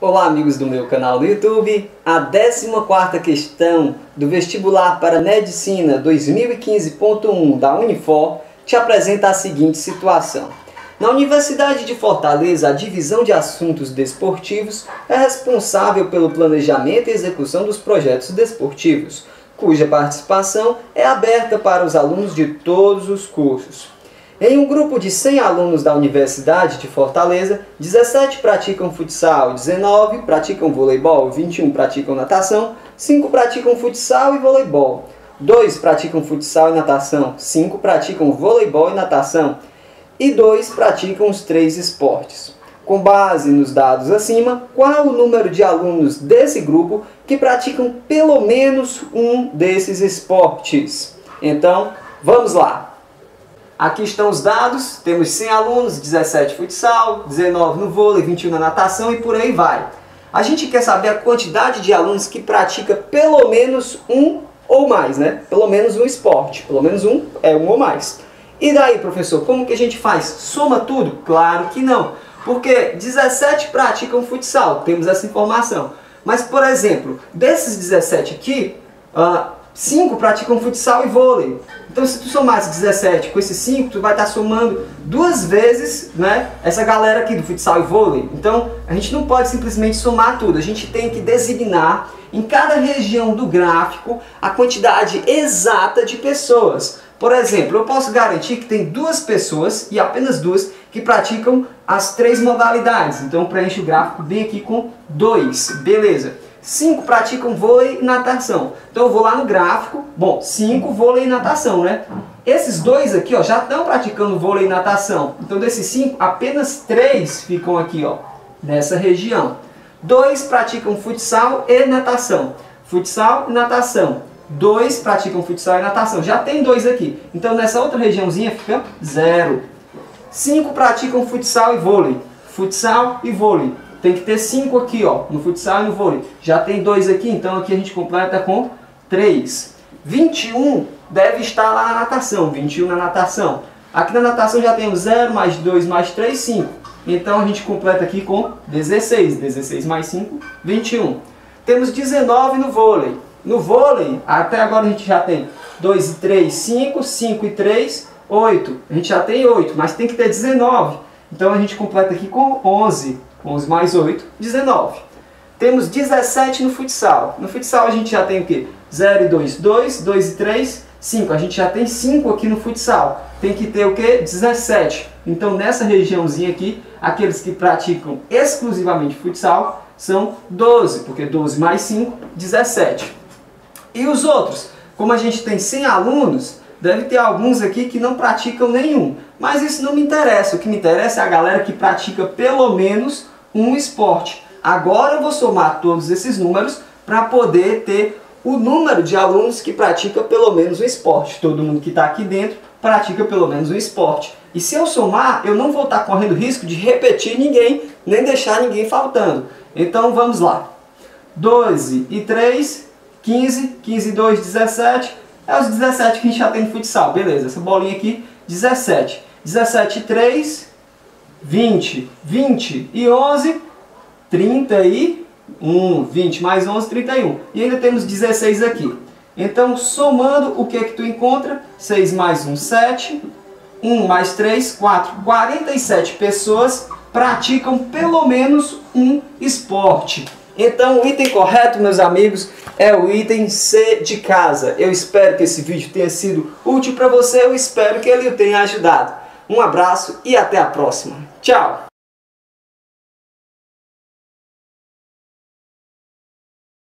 Olá amigos do meu canal do YouTube, a 14ª questão do vestibular para Medicina 2015.1 da Unifor te apresenta a seguinte situação. Na Universidade de Fortaleza, a Divisão de Assuntos Desportivos é responsável pelo planejamento e execução dos projetos desportivos, cuja participação é aberta para os alunos de todos os cursos. Em um grupo de 100 alunos da Universidade de Fortaleza, 17 praticam futsal, 19 praticam voleibol, 21 praticam natação, 5 praticam futsal e voleibol, 2 praticam futsal e natação, 5 praticam voleibol e natação e 2 praticam os três esportes. Com base nos dados acima, qual o número de alunos desse grupo que praticam pelo menos um desses esportes? Então, vamos lá! Aqui estão os dados, temos 100 alunos, 17 futsal, 19 no vôlei, 21 na natação e por aí vai. A gente quer saber a quantidade de alunos que pratica pelo menos um ou mais, né? Pelo menos um esporte, pelo menos um é um ou mais. E daí, professor, como que a gente faz? Soma tudo? Claro que não, porque 17 praticam futsal, temos essa informação. Mas, por exemplo, desses 17 aqui, uh, 5 praticam futsal e vôlei. Então se tu somar esses 17 com esses 5, tu vai estar somando duas vezes né, essa galera aqui do futsal e vôlei. Então a gente não pode simplesmente somar tudo, a gente tem que designar em cada região do gráfico a quantidade exata de pessoas. Por exemplo, eu posso garantir que tem duas pessoas, e apenas duas, que praticam as três modalidades. Então preenche o gráfico bem aqui com dois. Beleza. 5 praticam vôlei e natação. Então eu vou lá no gráfico, bom, 5 vôlei e natação, né? Esses dois aqui ó, já estão praticando vôlei e natação. Então desses 5, apenas 3 ficam aqui ó, nessa região. Dois praticam futsal e natação. Futsal e natação. Dois praticam futsal e natação. Já tem dois aqui. Então nessa outra regiãozinha fica zero. Cinco praticam futsal e vôlei. Futsal e vôlei. Tem que ter cinco aqui, ó, no futsal e no vôlei. Já tem dois aqui, então aqui a gente completa com 3. 21 deve estar lá na natação, 21 na natação. Aqui na natação já temos 0 mais 2 mais 3, 5. Então a gente completa aqui com 16. 16 mais 5, 21. Temos 19 no vôlei. No vôlei, até agora a gente já tem 2 e 3, 5, 5 e 3, 8. A gente já tem 8, mas tem que ter 19. Então a gente completa aqui com 11. 11 mais 8, 19. Temos 17 no futsal. No futsal a gente já tem o quê? 0 e 2, 2, 2 e 3, 5. A gente já tem 5 aqui no futsal. Tem que ter o quê? 17. Então nessa regiãozinha aqui, aqueles que praticam exclusivamente futsal são 12, porque 12 mais 5, 17. E os outros? Como a gente tem 100 alunos, deve ter alguns aqui que não praticam nenhum. Mas isso não me interessa. O que me interessa é a galera que pratica pelo menos um esporte. Agora eu vou somar todos esses números para poder ter o número de alunos que pratica pelo menos um esporte. Todo mundo que está aqui dentro pratica pelo menos um esporte. E se eu somar, eu não vou estar tá correndo risco de repetir ninguém, nem deixar ninguém faltando. Então vamos lá. 12 e 3, 15, 15 e 2, 17. É os 17 que a gente já tem no futsal. Beleza, essa bolinha aqui, 17. 17 e 3, 20. 20 e 11, 31. 20 mais 11, 31. E ainda temos 16 aqui. Então, somando, o que é que tu encontra? 6 mais 1, 7. 1 mais 3, 4. 47 pessoas praticam pelo menos um esporte. Então, o item correto, meus amigos, é o item C de casa. Eu espero que esse vídeo tenha sido útil para você. Eu espero que ele o tenha ajudado. Um abraço e até a próxima. Tchau!